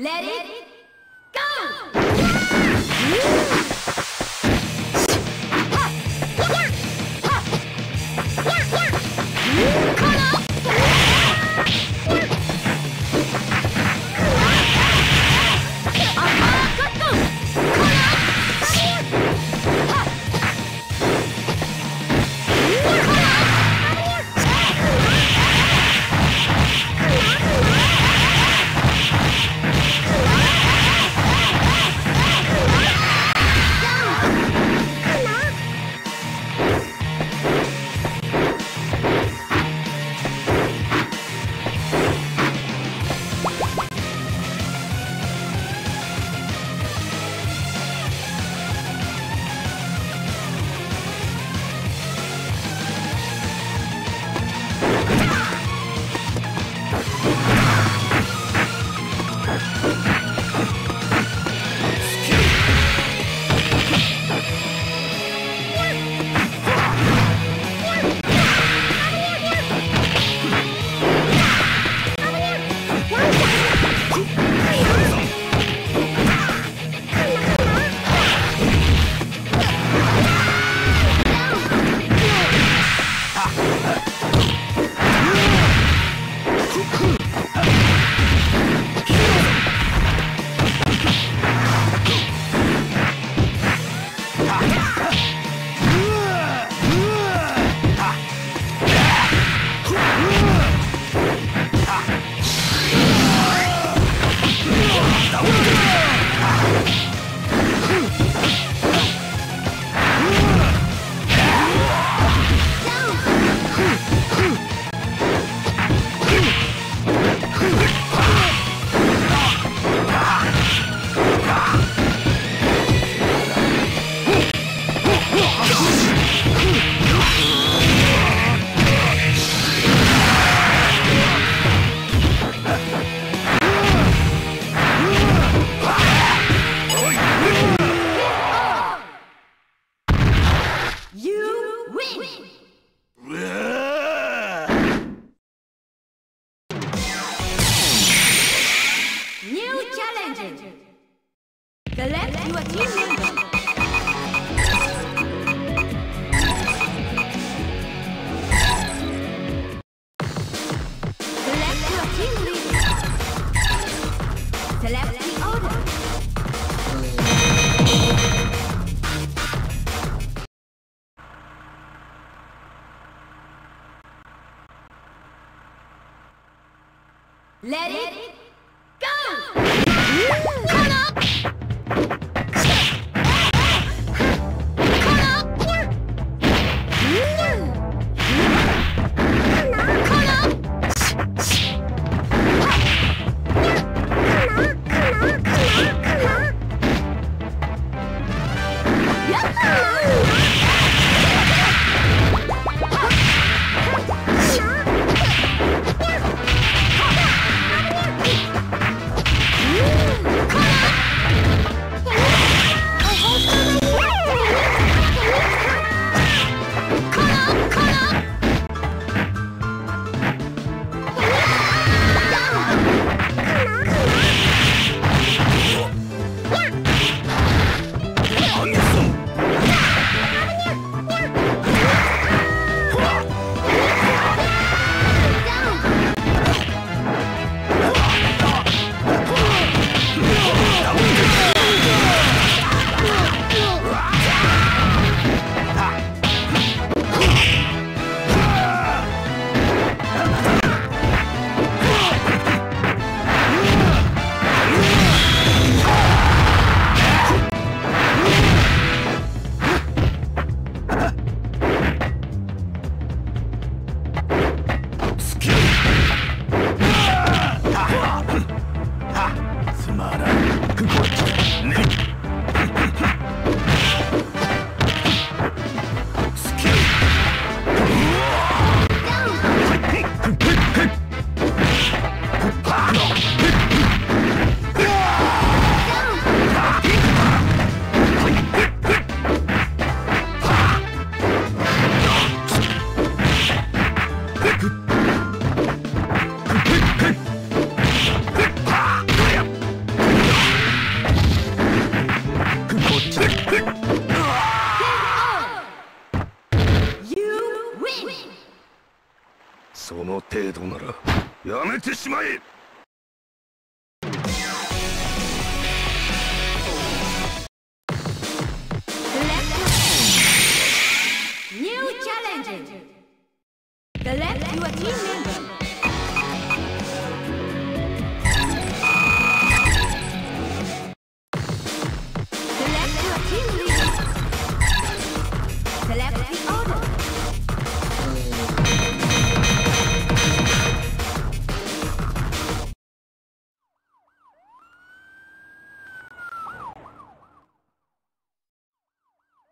Let, Let it, it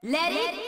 Let, Let it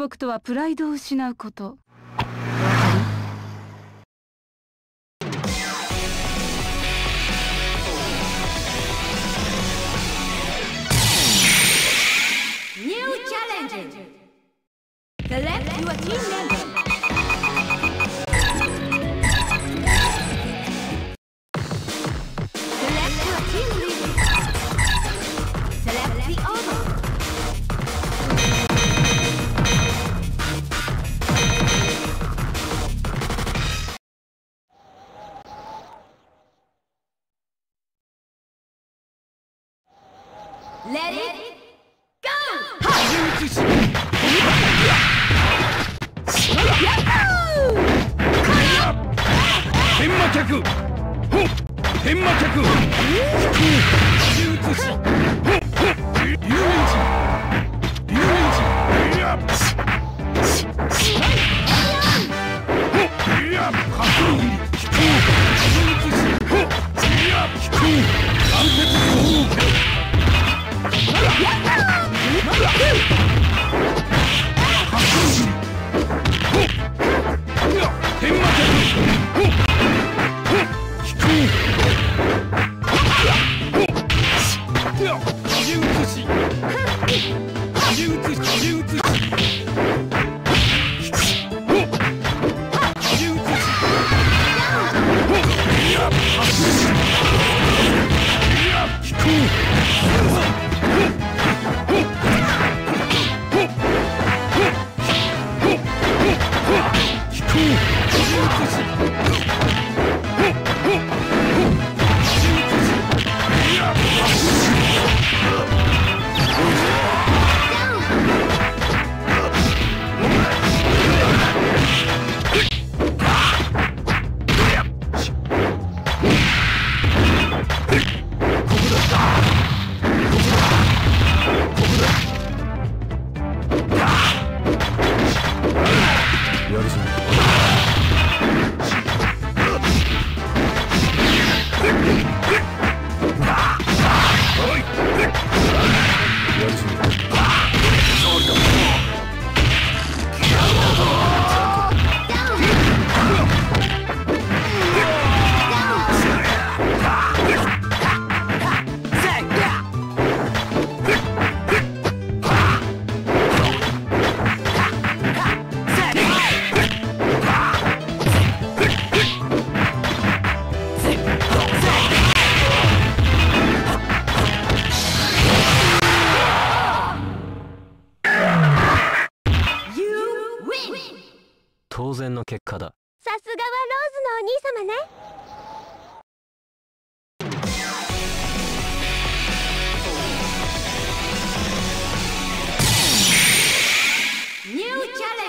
木とはプライドを失うこと。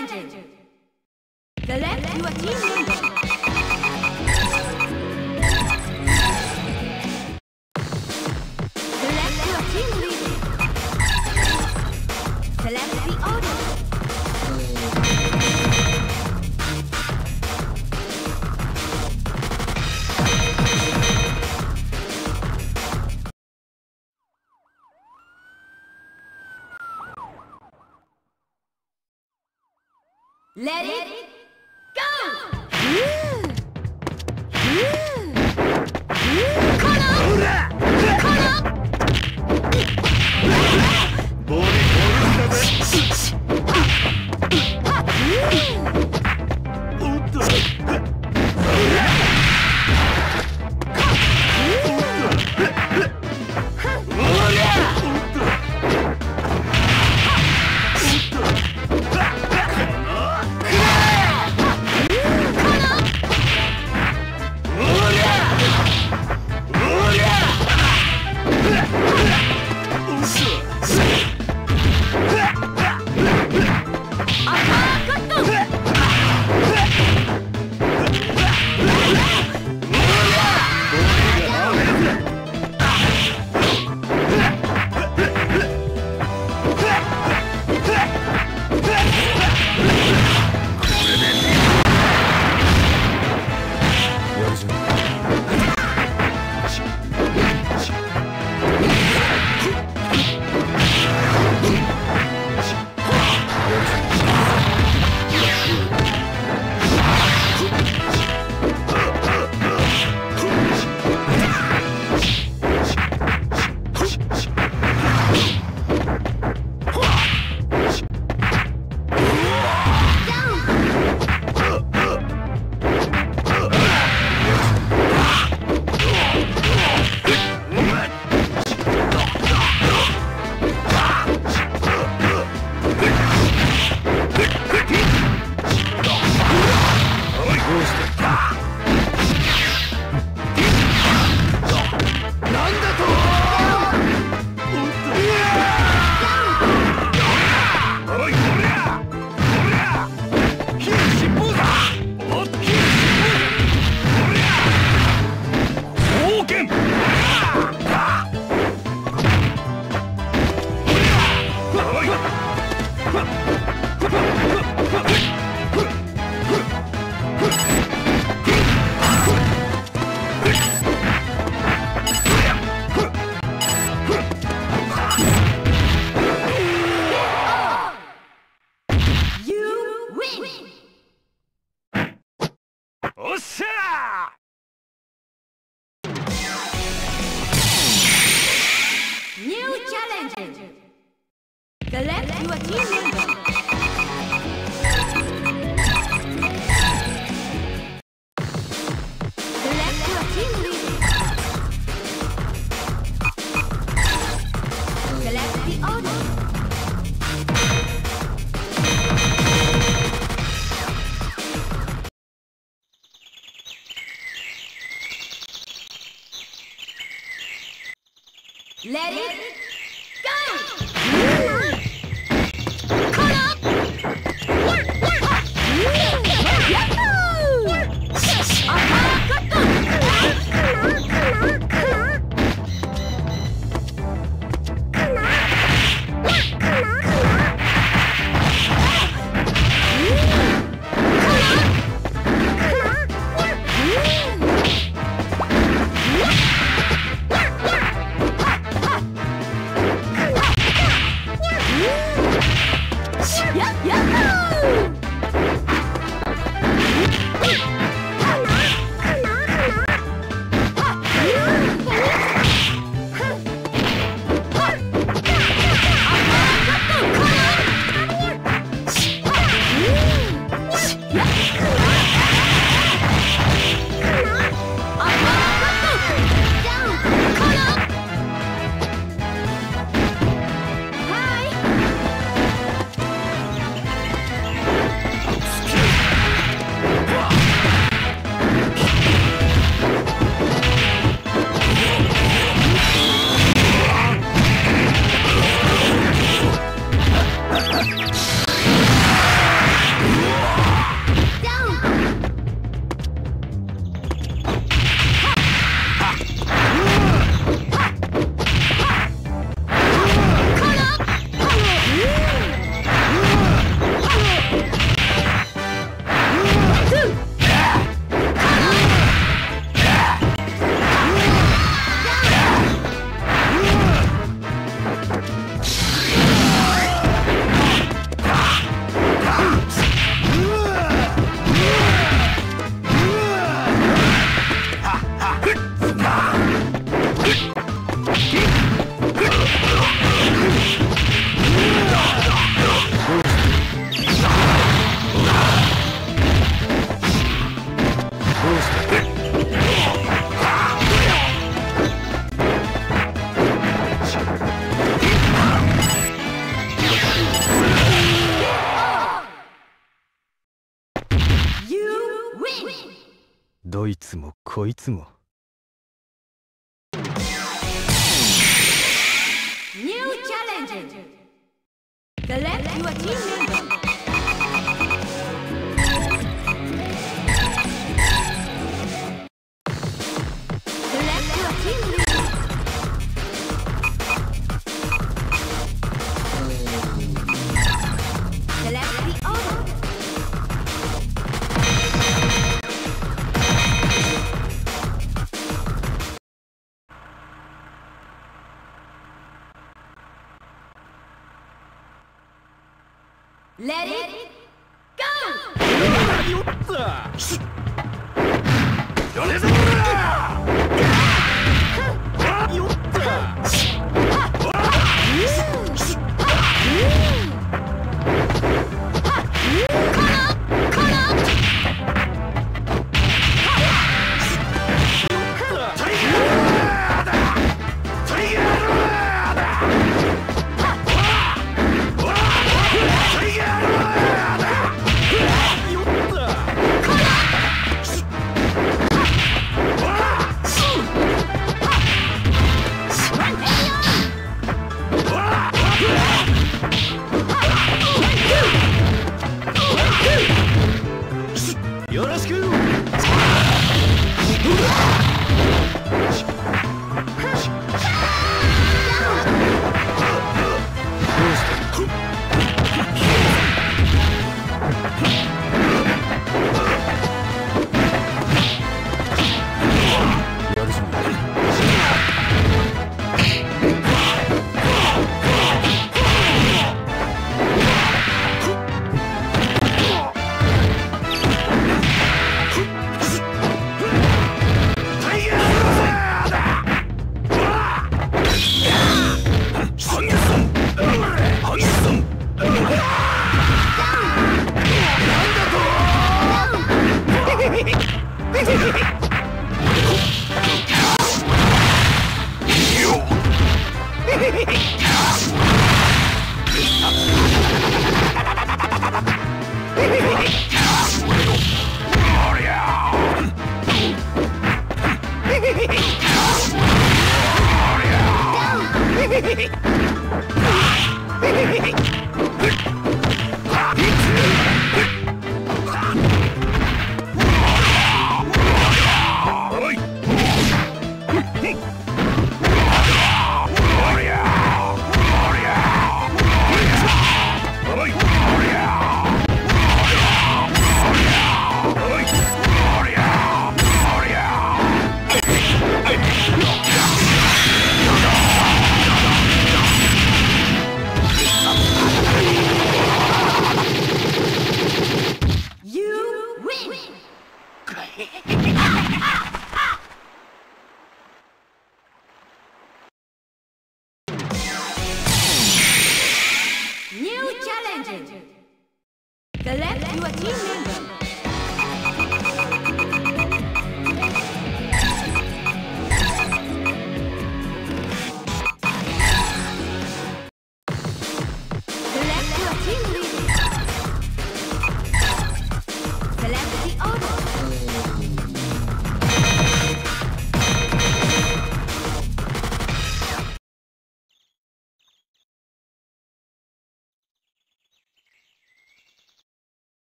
The left, you are teaming! Let, Let it いつもこいつも。ニューチャレンジ。Let it go! You're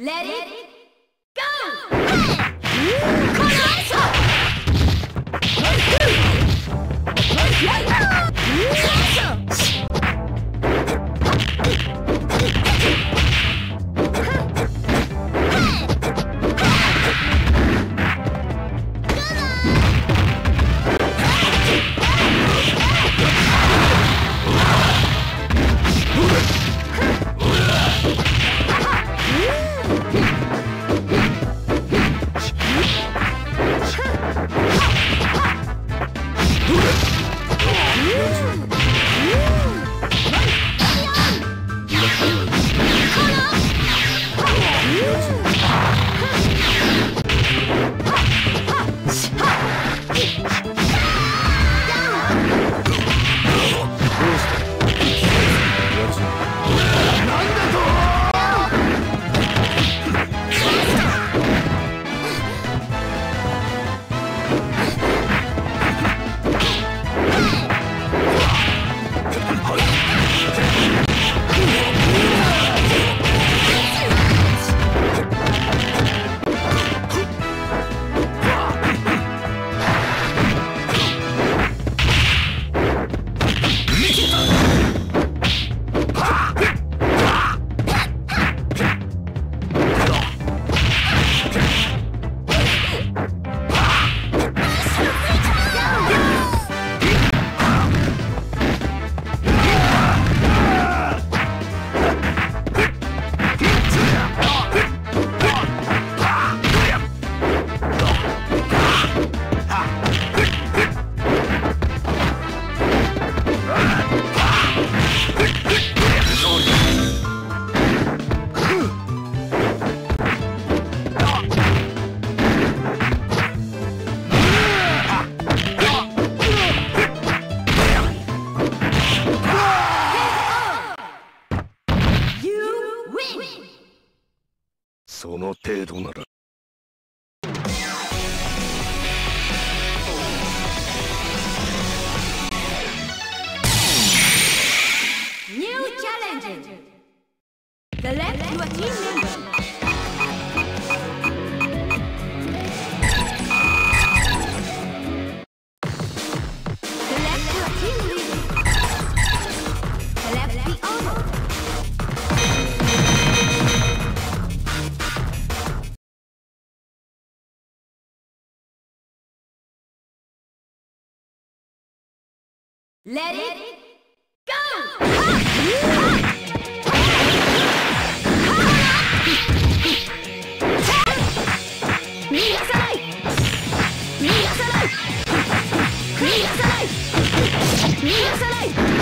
Let, it Let it go! Ha! Ha! Ha! 逃がさない逃がさない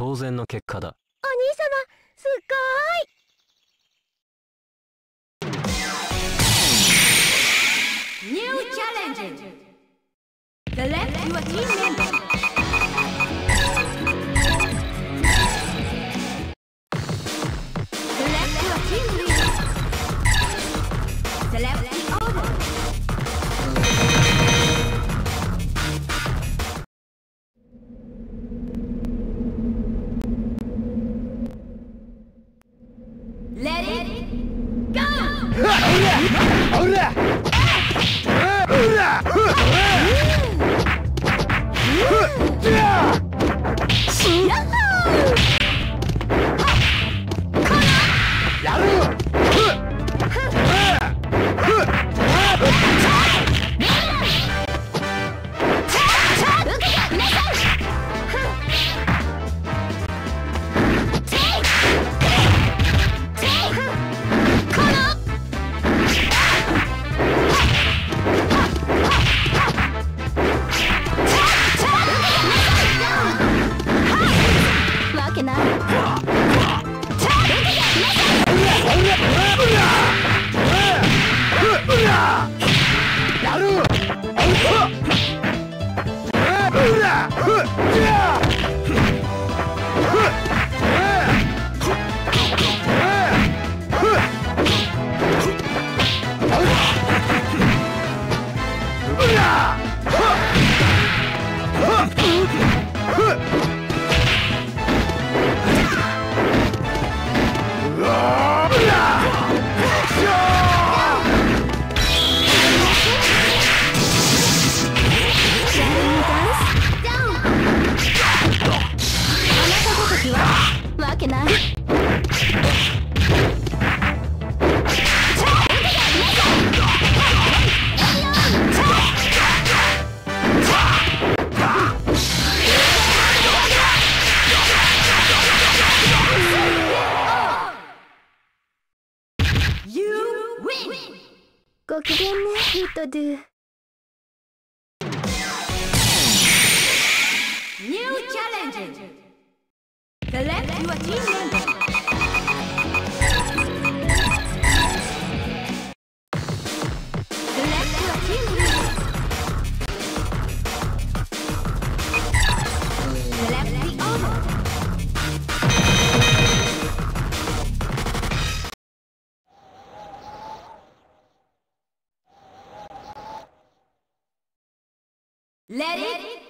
当然の結果だ。お兄様すっごい。ニューチャレンジ Oh! Let, it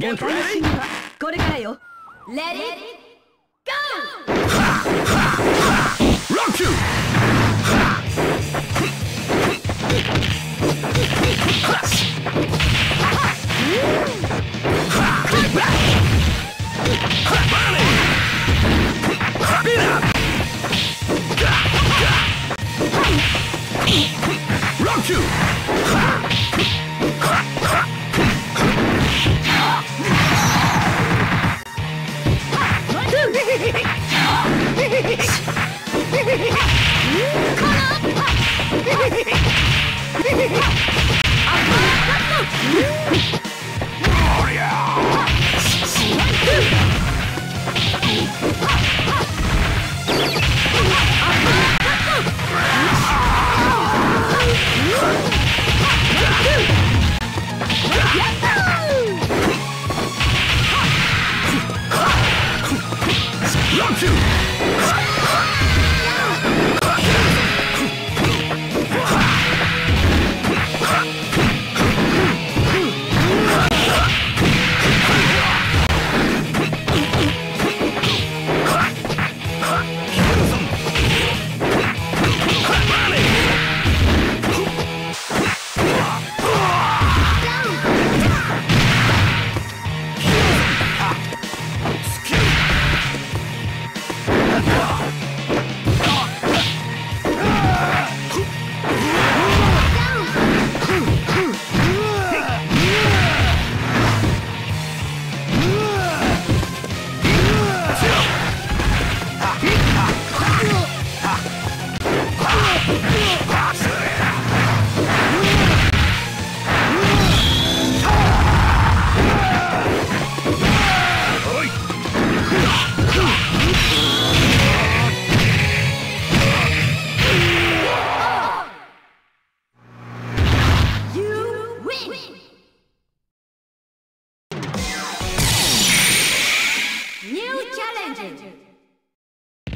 Get ready! これからよ Let it go! Rock you! Rock you!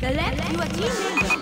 the left, you are teaming.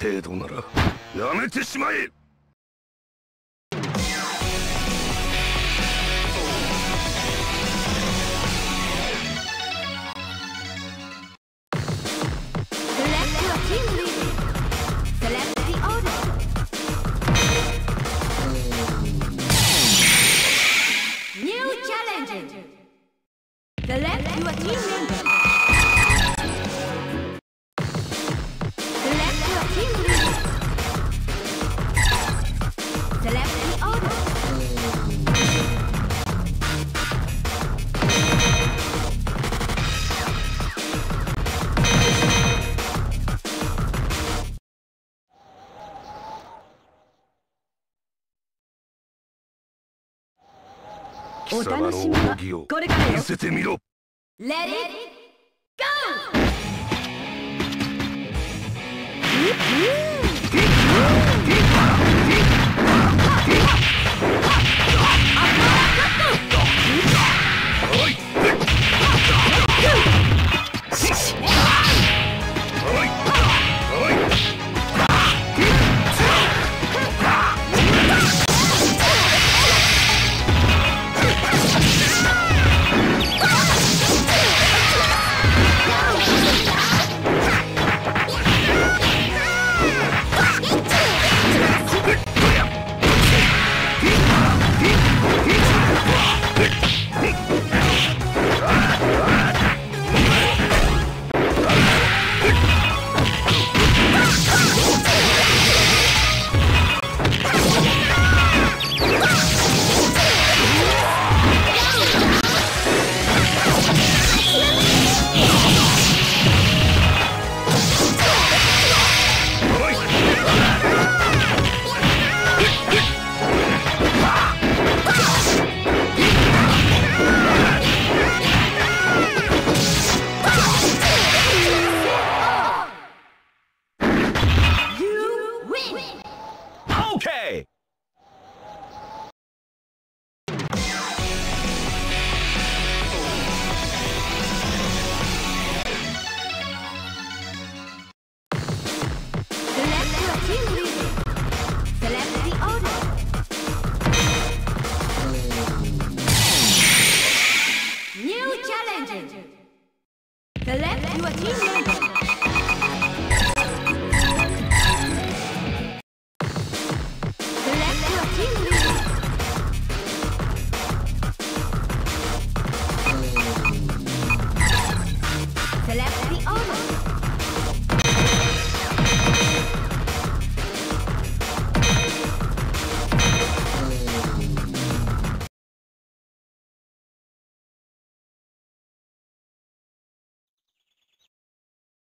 程度ならやめてしまえ。お楽しみはこれからよ。見せてみろ。Let it go!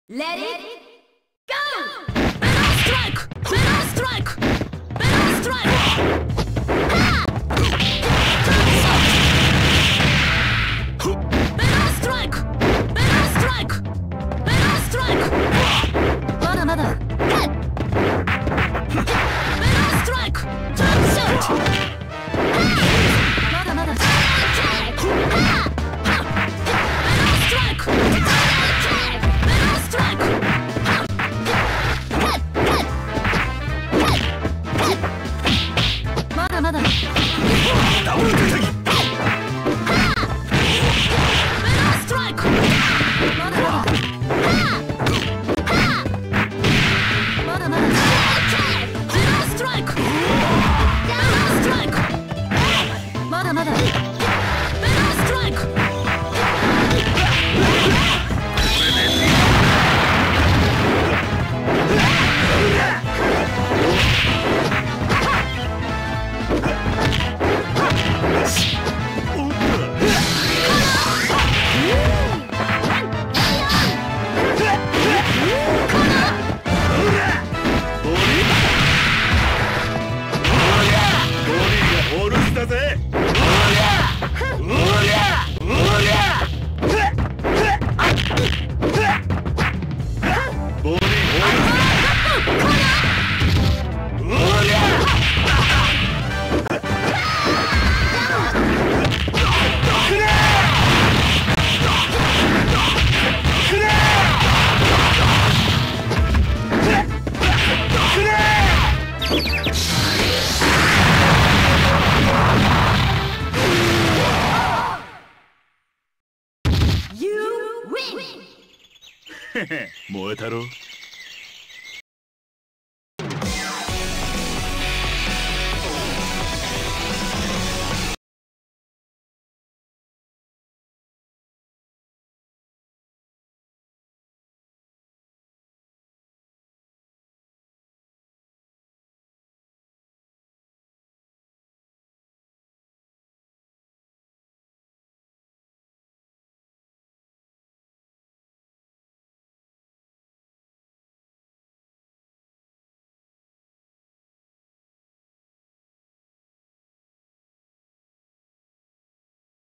Let it